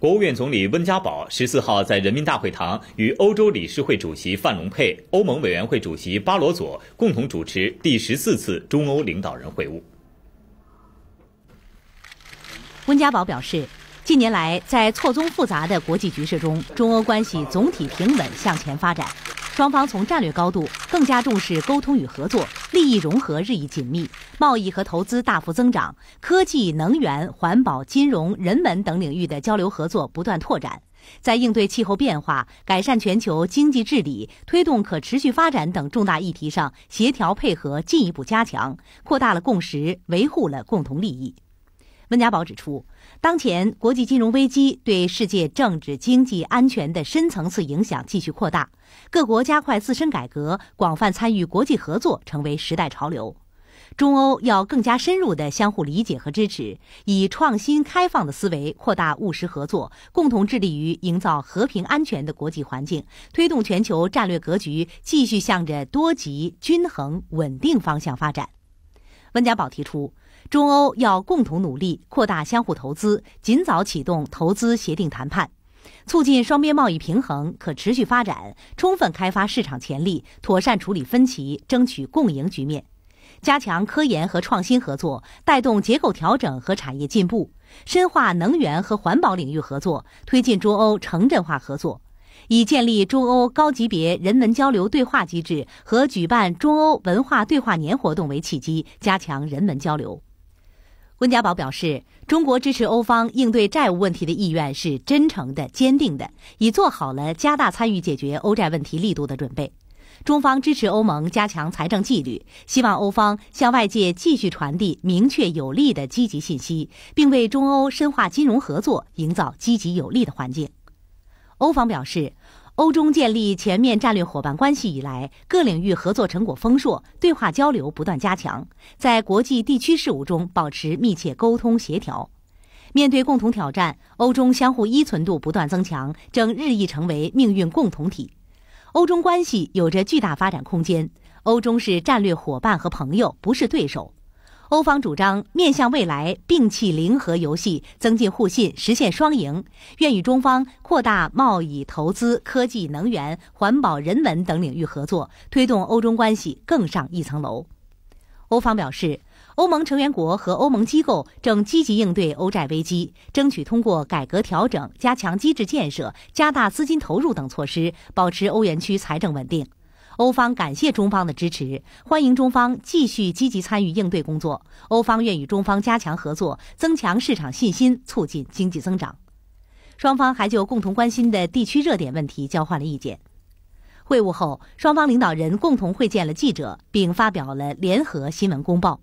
国务院总理温家宝十四号在人民大会堂与欧洲理事会主席范龙佩、欧盟委员会主席巴罗佐共同主持第十四次中欧领导人会晤。温家宝表示，近年来在错综复杂的国际局势中，中欧关系总体平稳向前发展。双方从战略高度更加重视沟通与合作，利益融合日益紧密，贸易和投资大幅增长，科技、能源、环保、金融、人文等领域的交流合作不断拓展。在应对气候变化、改善全球经济治理、推动可持续发展等重大议题上，协调配合进一步加强，扩大了共识，维护了共同利益。温家宝指出，当前国际金融危机对世界政治、经济、安全的深层次影响继续扩大，各国加快自身改革，广泛参与国际合作成为时代潮流。中欧要更加深入的相互理解和支持，以创新开放的思维扩大务实合作，共同致力于营造和平安全的国际环境，推动全球战略格局继续向着多极、均衡、稳定方向发展。温家宝提出。中欧要共同努力，扩大相互投资，尽早启动投资协定谈判，促进双边贸易平衡、可持续发展，充分开发市场潜力，妥善处理分歧，争取共赢局面。加强科研和创新合作，带动结构调整和产业进步，深化能源和环保领域合作，推进中欧城镇化合作。以建立中欧高级别人文交流对话机制和举办中欧文化对话年活动为契机，加强人文交流。温家宝表示，中国支持欧方应对债务问题的意愿是真诚的、坚定的，已做好了加大参与解决欧债问题力度的准备。中方支持欧盟加强财政纪律，希望欧方向外界继续传递明确有力的积极信息，并为中欧深化金融合作营造积极有利的环境。欧方表示。欧中建立全面战略伙伴关系以来，各领域合作成果丰硕，对话交流不断加强，在国际地区事务中保持密切沟通协调。面对共同挑战，欧中相互依存度不断增强，正日益成为命运共同体。欧中关系有着巨大发展空间，欧中是战略伙伴和朋友，不是对手。欧方主张面向未来，摒弃零和游戏，增进互信，实现双赢。愿与中方扩大贸易、投资、科技、能源、环保、人文等领域合作，推动欧中关系更上一层楼。欧方表示，欧盟成员国和欧盟机构正积极应对欧债危机，争取通过改革调整、加强机制建设、加大资金投入等措施，保持欧元区财政稳定。欧方感谢中方的支持，欢迎中方继续积极参与应对工作。欧方愿与中方加强合作，增强市场信心，促进经济增长。双方还就共同关心的地区热点问题交换了意见。会晤后，双方领导人共同会见了记者，并发表了联合新闻公报。